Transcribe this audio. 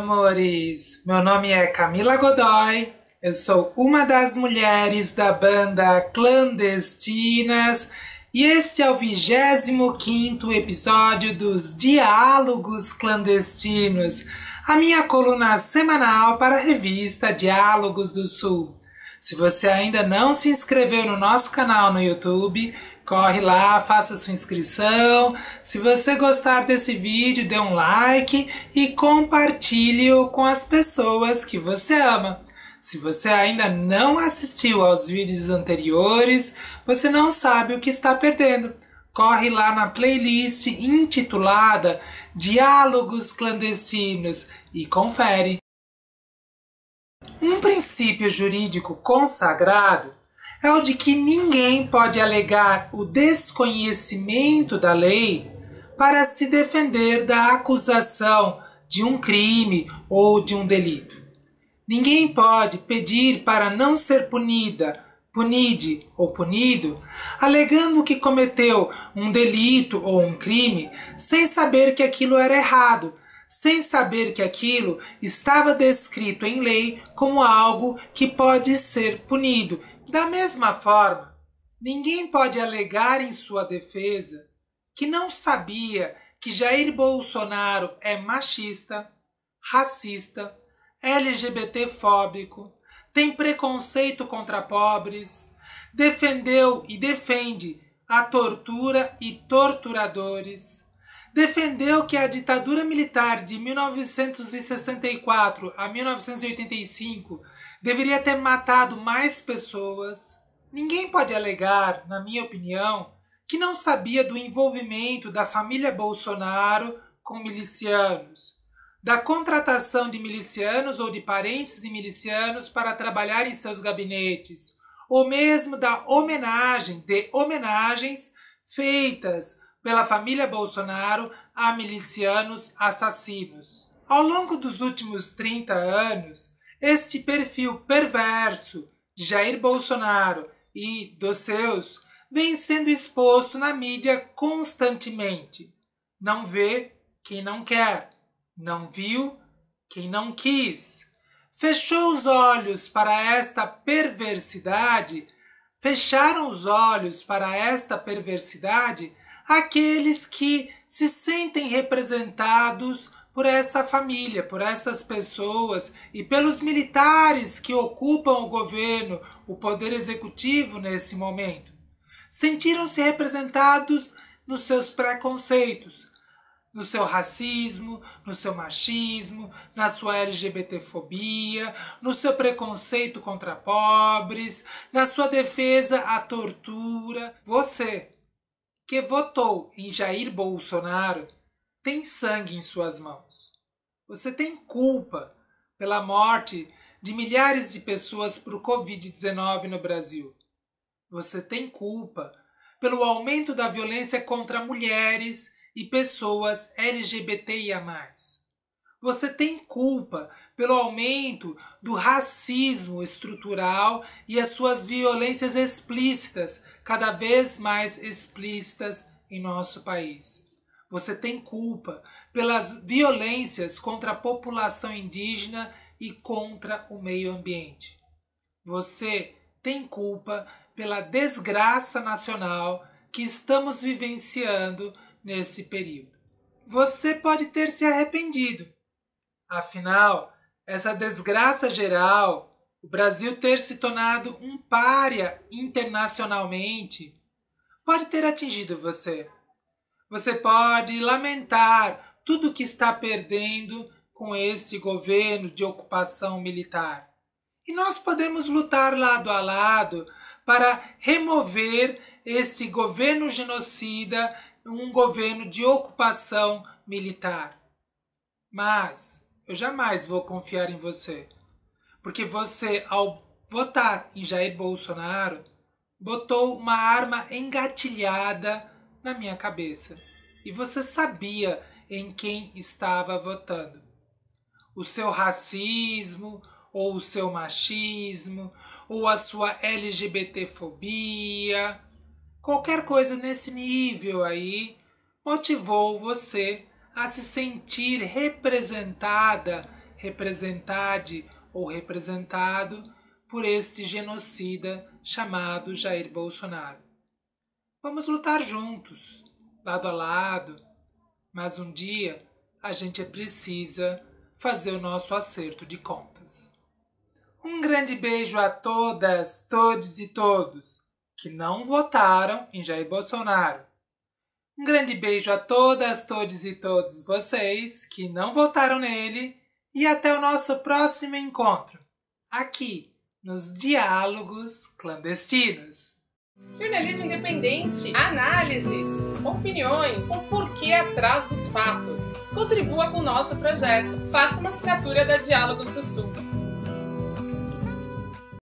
amores! Meu nome é Camila Godoy, eu sou uma das mulheres da banda Clandestinas e este é o 25 episódio dos Diálogos Clandestinos, a minha coluna semanal para a revista Diálogos do Sul. Se você ainda não se inscreveu no nosso canal no YouTube, corre lá, faça sua inscrição. Se você gostar desse vídeo, dê um like e compartilhe-o com as pessoas que você ama. Se você ainda não assistiu aos vídeos anteriores, você não sabe o que está perdendo. Corre lá na playlist intitulada Diálogos Clandestinos e confere. Um princípio jurídico consagrado é o de que ninguém pode alegar o desconhecimento da lei para se defender da acusação de um crime ou de um delito. Ninguém pode pedir para não ser punida, punide ou punido, alegando que cometeu um delito ou um crime sem saber que aquilo era errado, sem saber que aquilo estava descrito em lei como algo que pode ser punido. Da mesma forma, ninguém pode alegar em sua defesa que não sabia que Jair Bolsonaro é machista, racista, LGBTfóbico, tem preconceito contra pobres, defendeu e defende a tortura e torturadores defendeu que a ditadura militar de 1964 a 1985 deveria ter matado mais pessoas. Ninguém pode alegar, na minha opinião, que não sabia do envolvimento da família Bolsonaro com milicianos, da contratação de milicianos ou de parentes de milicianos para trabalhar em seus gabinetes, ou mesmo da homenagem de homenagens feitas pela família Bolsonaro a milicianos assassinos. Ao longo dos últimos 30 anos, este perfil perverso de Jair Bolsonaro e dos seus vem sendo exposto na mídia constantemente. Não vê quem não quer, não viu quem não quis. Fechou os olhos para esta perversidade, fecharam os olhos para esta perversidade aqueles que se sentem representados por essa família, por essas pessoas e pelos militares que ocupam o governo, o poder executivo nesse momento. Sentiram-se representados nos seus preconceitos, no seu racismo, no seu machismo, na sua LGBTfobia, no seu preconceito contra pobres, na sua defesa à tortura. Você, que votou em Jair Bolsonaro tem sangue em suas mãos. Você tem culpa pela morte de milhares de pessoas por Covid-19 no Brasil. Você tem culpa pelo aumento da violência contra mulheres e pessoas LGBTIA. Você tem culpa pelo aumento do racismo estrutural e as suas violências explícitas, cada vez mais explícitas em nosso país. Você tem culpa pelas violências contra a população indígena e contra o meio ambiente. Você tem culpa pela desgraça nacional que estamos vivenciando nesse período. Você pode ter se arrependido Afinal, essa desgraça geral, o Brasil ter se tornado um pária internacionalmente, pode ter atingido você. Você pode lamentar tudo que está perdendo com esse governo de ocupação militar. E nós podemos lutar lado a lado para remover esse governo genocida, um governo de ocupação militar. Mas eu jamais vou confiar em você. Porque você, ao votar em Jair Bolsonaro, botou uma arma engatilhada na minha cabeça. E você sabia em quem estava votando. O seu racismo, ou o seu machismo, ou a sua LGBTfobia, qualquer coisa nesse nível aí motivou você a se sentir representada representade ou representado por este genocida chamado Jair Bolsonaro. Vamos lutar juntos, lado a lado, mas um dia a gente precisa fazer o nosso acerto de contas. Um grande beijo a todas, todos e todos que não votaram em Jair Bolsonaro. Um grande beijo a todas, todos e todos vocês que não votaram nele e até o nosso próximo encontro, aqui nos Diálogos Clandestinos. Jornalismo independente, análises, opiniões, o porquê atrás dos fatos. Contribua com o nosso projeto. Faça uma assinatura da Diálogos do Sul.